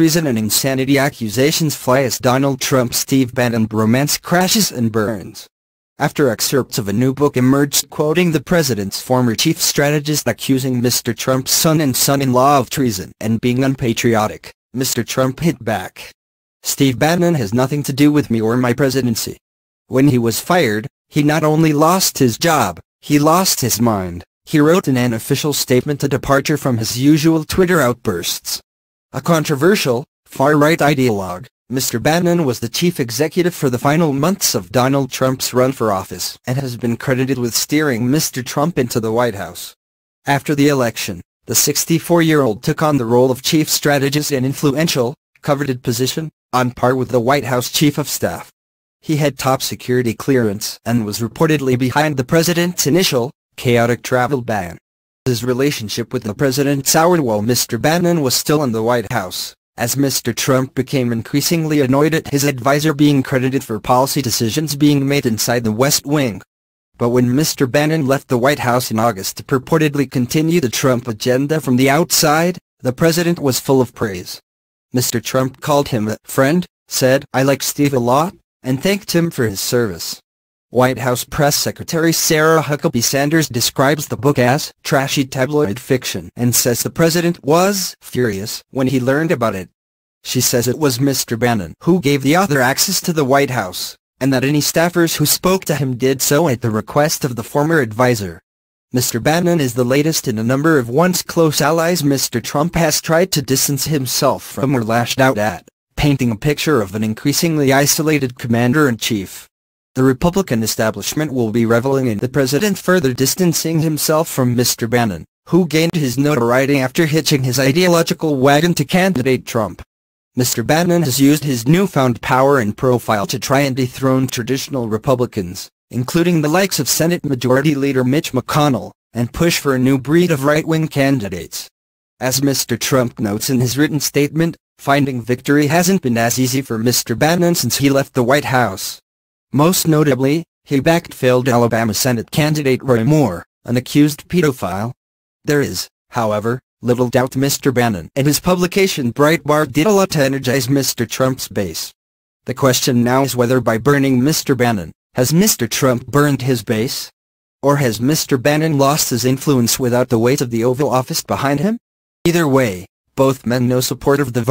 treason and insanity accusations fly as Donald Trump-Steve Bannon romance crashes and burns. After excerpts of a new book emerged quoting the president's former chief strategist accusing Mr. Trump's son and son-in-law of treason and being unpatriotic, Mr. Trump hit back. Steve Bannon has nothing to do with me or my presidency. When he was fired, he not only lost his job, he lost his mind. He wrote in an official statement a departure from his usual Twitter outbursts. A controversial, far-right ideologue, Mr. Bannon was the chief executive for the final months of Donald Trump's run for office and has been credited with steering Mr. Trump into the White House. After the election, the 64-year-old took on the role of chief strategist and influential, coveted position, on par with the White House chief of staff. He had top security clearance and was reportedly behind the president's initial, chaotic travel ban. His relationship with the president soured while Mr. Bannon was still in the White House, as Mr. Trump became increasingly annoyed at his advisor being credited for policy decisions being made inside the West Wing. But when Mr. Bannon left the White House in August to purportedly continue the Trump agenda from the outside, the president was full of praise. Mr. Trump called him a friend, said I like Steve a lot, and thanked him for his service. White House Press Secretary Sarah Huckabee Sanders describes the book as trashy tabloid fiction and says the president was furious when he learned about it. She says it was Mr. Bannon who gave the author access to the White House, and that any staffers who spoke to him did so at the request of the former advisor. Mr. Bannon is the latest in a number of once close allies Mr. Trump has tried to distance himself from or lashed out at, painting a picture of an increasingly isolated commander-in-chief. The Republican establishment will be reveling in the president further distancing himself from Mr. Bannon, who gained his notoriety after hitching his ideological wagon to candidate Trump. Mr. Bannon has used his newfound power and profile to try and dethrone traditional Republicans, including the likes of Senate Majority Leader Mitch McConnell, and push for a new breed of right-wing candidates. As Mr. Trump notes in his written statement, finding victory hasn't been as easy for Mr. Bannon since he left the White House. Most notably, he backed failed Alabama Senate candidate Roy Moore, an accused pedophile. There is, however, little doubt Mr. Bannon and his publication Breitbart did a lot to energize Mr. Trump's base. The question now is whether by burning Mr. Bannon, has Mr. Trump burned his base? Or has Mr. Bannon lost his influence without the weight of the Oval Office behind him? Either way, both men know support of the